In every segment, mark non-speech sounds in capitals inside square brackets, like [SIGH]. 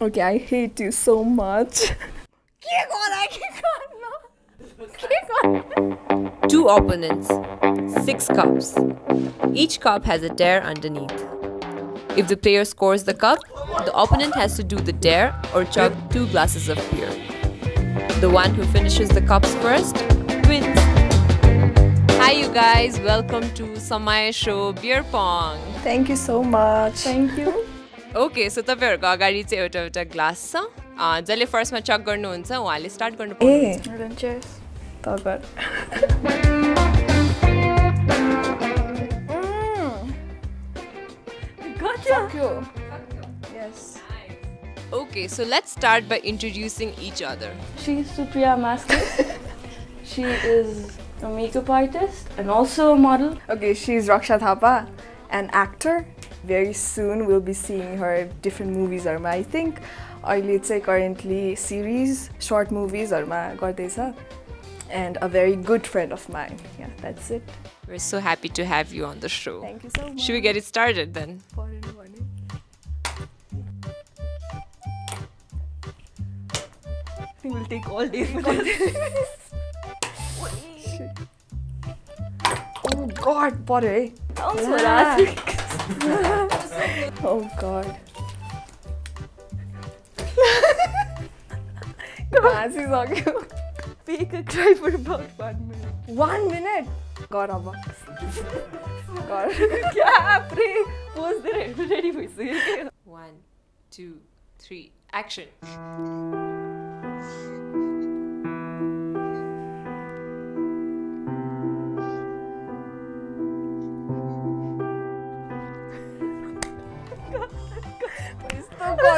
Okay, I hate you so much. [LAUGHS] Two opponents, six cups. Each cup has a dare underneath. If the player scores the cup, the opponent has to do the dare or chug two glasses of beer. The one who finishes the cups first wins. Hi, you guys, welcome to Samaya Show Beer Pong. Thank you so much. Thank you. Okay so तपाईँहरूको अगाडि चाहिँ एउटा एउटा glass छ। जसले फर्स्टमा चक गर्नुहुन्छ उहाँले स्टार्ट गर्नु mm. Yes. Okay, so let's start by introducing each other. She's Supriya Maskey. [LAUGHS] she is a makeup artist and also a model. Okay, she's Rakshya Thapa, an actor Very soon we'll be seeing her different movies हरूमा I think अहिले चाहिँ currently series, short movies हरूमा गर्दैछ. And a very good friend of mine. Yeah, that's it. We're so happy to have you on the show. Thank you so much. Should we get it started then? पढेर भने. I think we'll take all day for [LAUGHS] this. Shit. Oh god, पढ्यो है. Sounds Yeah. thoracic. [LAUGHS] oh god. Nazis on you. Fake a try for about one minute. One minute? God, Abba. God. Yeah, pray. Pose the ready voice. One, two, three, action. यस्तो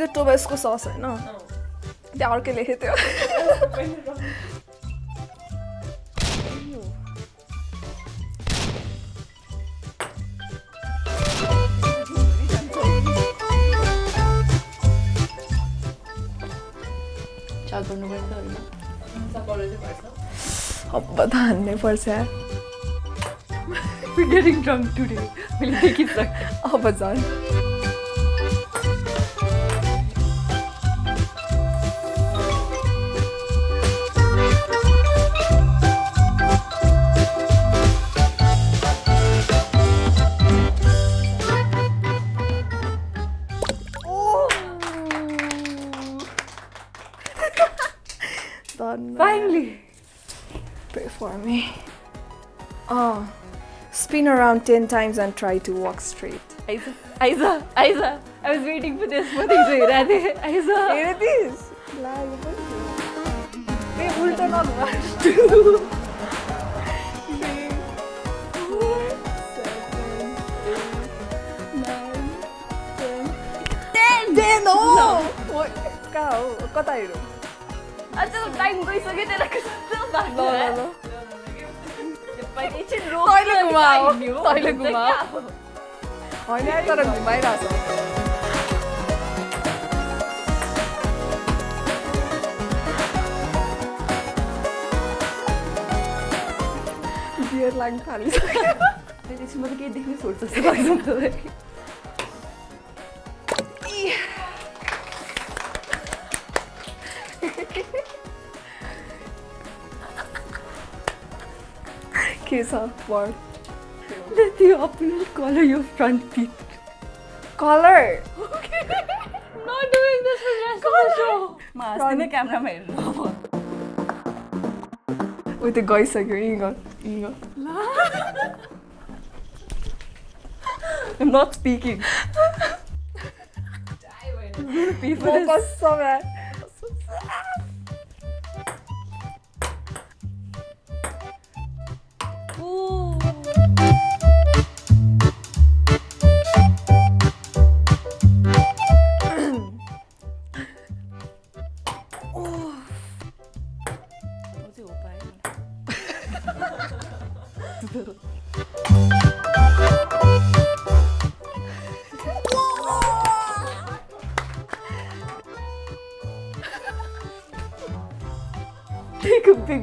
त्यो टोबास्को सस होइन त्यहाँ अर्कै लेखेको थियो अब त हान्नै अब spin around 10 times and try to walk straight. Aiza, Aiza, Aiza. I was waiting for this. What is it? Aiza. Here it is. Hey, ulta not much. No! no. What? Cow, what are? I just time going to get it like a little back. No, no, no. होइन है, तर घुमाइरहेको छ। लाग्नु थालिसक्यो त्यसपछि म त केही देख्नै छोड्छ जस्तो लाग्छ मलाई Kesa, what? That you open collar, your front teeth. Collar! [LAUGHS] Okay. I'm not doing this for the rest collar. of the show. Ma, I'm camera man. With the guys like [LAUGHS] you. I'm not speaking. Die, [LAUGHS] Focus somewhere. Ooh.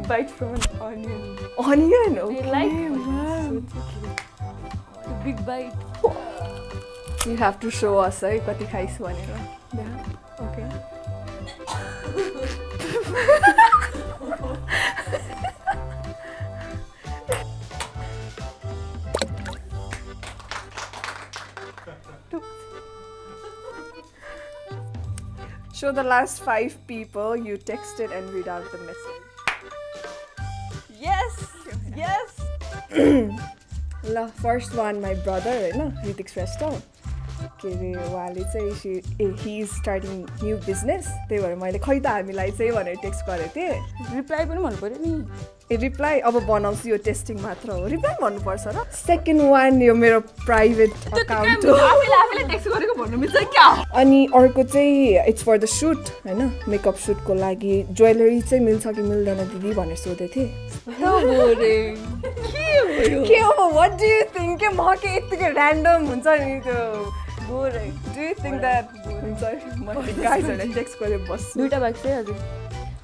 bite from an onion. Onion? Okay, like onions, so it's okay. The big bite. You have to show us, eh? Kati khais bhanera. Yeah. Okay. [LAUGHS] Show the last five people you texted and read out the message. Yes! Yes! ल first one my brother होइन ऋतिक श्रेष्ठ के अरे उहाँले चाहिँ सी ए he is starting new business त्यही भएर मैले खै त हामीलाई चाहिँ भनेर टेक्स्ट गरेको थिएँ रिप्लाई पनि भन्नु पऱ्यो नि रिप्लाई अब बनाउँछु यो टेस्टिङ मात्र हो। रिप्लाई भन्नुपर्छ र सेकेन्ड वान यो मेरो प्राइभेट अकाउन्ट हो। अनि अर्को चाहिँ इट्स फर द सुट होइन? मेकअप सुटको लागि ज्वेलरी चाहिँ मिल्छ कि मिल्दैन दिदी भनेर सोधेको थिएँ। के हो? वाट डु यु थिङ्क के म के यत्तिकै ऱ्यान्डम हुन्छ नि त्यो? Boring do you think that हुन्छ दुइटा बाइक चाहिँ हजुर।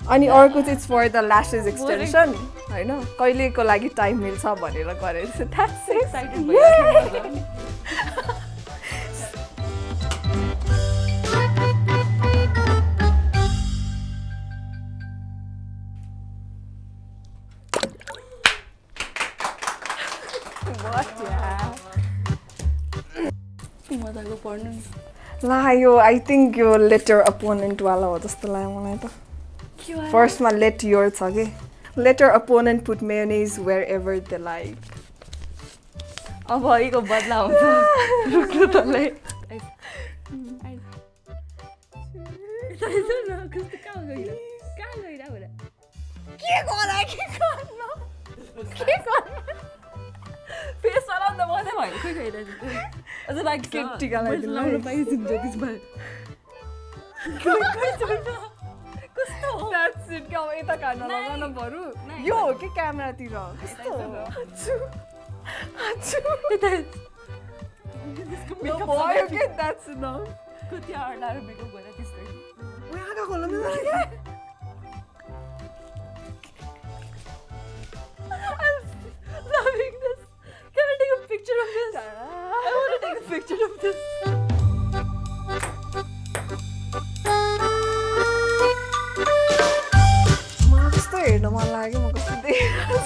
अनि अर्को चाहिँ it's for the lashes extension होइन? कहिलेको लागि टाइम मिल्छ भनेर गरेर ला यो आई थिङ्क यो लेटर अपोनेन्टवाला हो जस्तो लाग्यो मलाई त। फर्स्टमा लेट योर छ कि later opponent put mayonnaise wherever the like अब यहीको बदला हुन्छ। रुक्नु [LAUGHS] कस्तो हो That's it, क्या हो, यता काट्न नाइ, लगाउन बरु नाइ। यो हो कि क्यामेरातिर कस्तो यता आछु आछु यता यो मेकअप भयो कि द्याट्स इनफ कति हल्लाएर मेकअप गरेर त्यस्तै उयो आँखा खोल्न मिल्दैन क्या I'm loving this. Can I take a picture of this? I want to take a picture of this.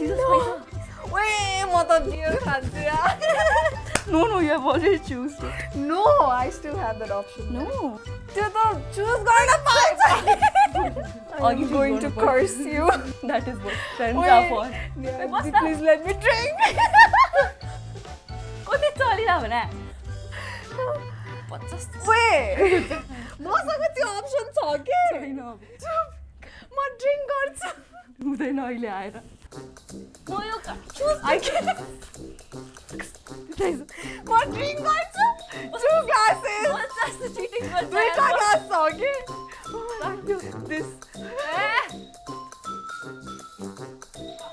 No! Wait, म त डियर खान्छु No, no, you have already choose. No, I still have that option. No. त्यो त choose गर्न अघि I'm going to curse you. That is what friends Wait. are for. Yeah, what's that? please let me drink. कति चलिरह भने पचास Wait, मसँग त्यो option छ कि छैन म ड्रिङ्क गर्छु हुँदैन अहिले आएर Boyo choose. I can. One drink also. Two glasses. What's that? the cheating one. Three glasses, okay? Oh my god, this. Eh.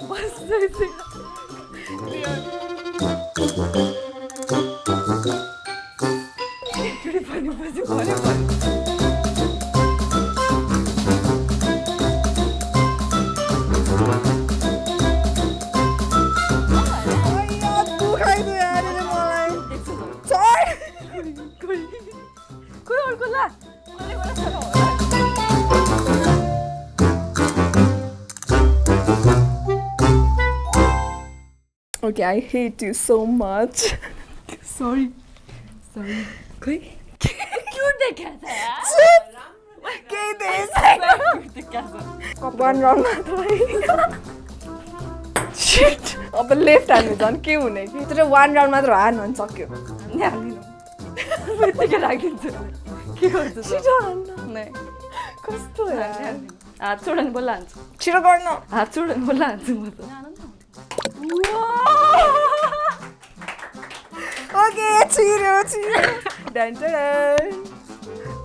What's this? Clear. Okay, I hate you so much. [LAUGHS] Sorry. Sorry. खोइ cute देखा छ यार केही देश cute देखा छ one round मात्र Shit. अब लेफ्ट ह्यान्डमा झन् के हुने? कि तर वान राउन्ड मात्र हान भने सक्यो नि हाल्दिनँ। म यत्तिकै राखिदिन्छु के गर्छु त? छिटो हान्न नै। कस्तो हात छोड नि बल्ल हान्छु छिटो गर्नु। हात छोड नि बल्ल हान्छु म त। ओके छिर्यो छिर्यो डन डन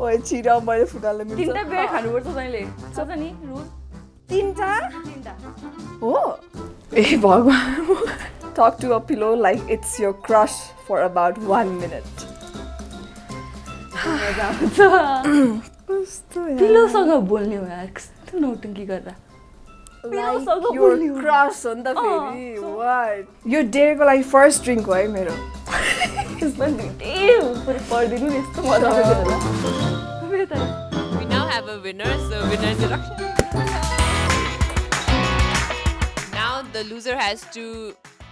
ओए छिर्यो मैले फुटाल्नु मिल्छ तिनवटा बेड खानुपर्छ तैँले छ त नि रुल तिनवटा हो ए भगवान् talk to a pillow like it's your crush for about one minute पिलोसँग बोल्ने हो कस्तो नौटङ्की गर्दा पिलोसँग बोल्ने हो। क्रस हो नि त फेरि वाट यो डेको लागि फर्स्ट ड्रिङ्क हो है मेरो त्यसमा दुइटै पढिदिनु नि यस्तो मजा आउँछ होला अब यता We now have a winner, so winner introduction. Now the loser has to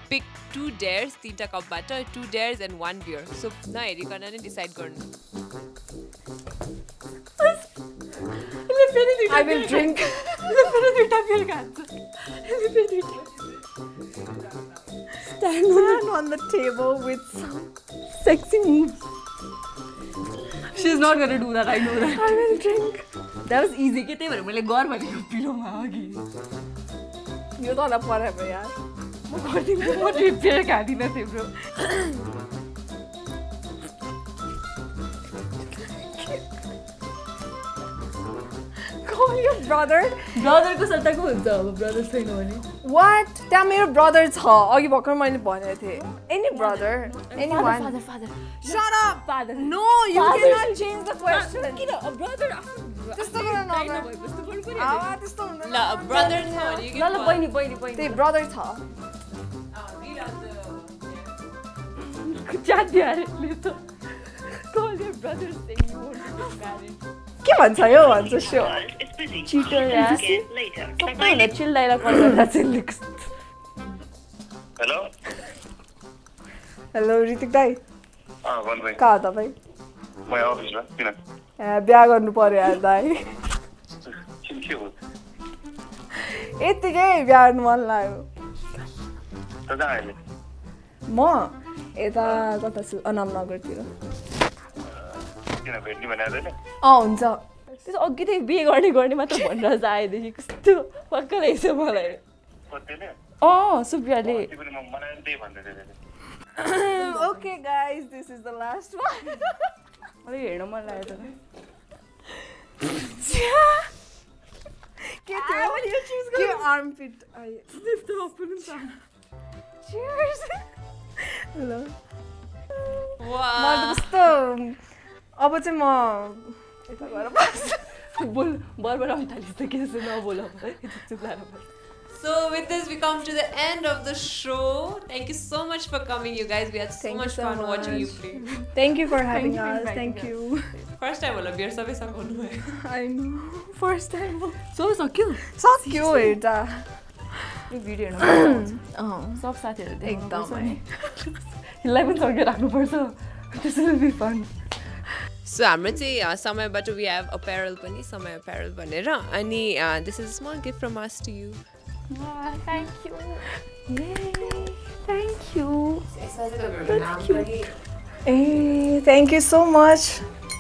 pick two dares, tinta cup butter, two dares and one beer. So na हेरिकन नै decide गर्नु. यसले फेरि दुइटा I will drink. [LAUGHS] यसले फेरि दुइटा बेल खान्छ यसले फेरि दुइटा Stand on the table with some sexy moves. She's not gonna do that, I know that. I will drink. That was easy के त्यही भएर मैले गर भनेको पिलोमा अघि यो त पऱ्यो यार म गरिदिन्छु म रिपेयर खाँदिनँ तिम्रो Call your brother. ब्रदरको सट्टाको हुन्छ अब ब्रदर छैन भने What? त्यहाँ मेरो ब्रदर छ अघि भर्खर मैले भनेको थिएँ any brother any one father father Shut up! Father No, you Father. cannot change the question. किन ब्रदर त्यस्तो गर्न नगर। नभएको जस्तो गर्नु पर्यो आवा, त्यस्तो हुँदैन। ल ब्रदर छ भने you ल ल can बहिनी बहिनी बहिनी त्यही ब्रदर छ जान्थ्यो अरे यसले त Call your brother saying you want to get married. के भन्छ यो भन्छ सो चिल्लाएर हेलो हेलो ऋतिक दाई कहाँ तपाईँ बिहा गर्नु पर्यो दाई यत्तिकै बिहा गर्नु मन लाग्यो म यता कता छु अनामनगरतिर अँ हुन्छ। त्यसो अघि बिहे गर्ने गर्ने मात्र भनेर आएदेखि। कस्तो पक्क रहेछ मलाई। अँ सुप्रियाले okay guys this is the last one अलिक हेर्न मन लाग्यो [LAUGHS] [LAUGHS] त Get के कस्तो अब चाहिँ म यता गएर बस्छु बोल बरबर आउनु थालिसक्यो जस्तो नबोल अब चुप लाएर बस So with this, we come to the end of the show. Thank you so much for coming, you guys. We had so Thank you much so fun watching you much. play. Thank you for having you for us inviting thank you First time होला beer सबै सघाउनु भयो I know first time हो सो सक्यो सक्यो हेर्दा यो video हेर्न मजा आउँछ। अँ सब साथीहरू देखाउनुपर्छ एकदमै। नि यसलाई पनि सँगै राख्नुपर्छ त्यसरी बी फन सो हाम्रो चाहिँ समयबाट वी हेभ अपेरल पनि समय अपेरल भनेर। अनि this is small gift from us to you thank you thank you A thank you so much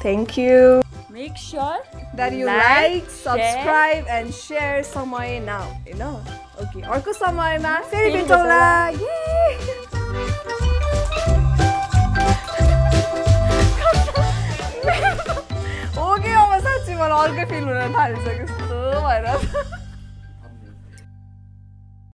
thank you make sure that you Like, like, subscribe and share समय now होइन okay अर्को समयमा फेरि भेटौँला। मलाई अर्कै fill हुन थालिसक्यो जस्तो भएर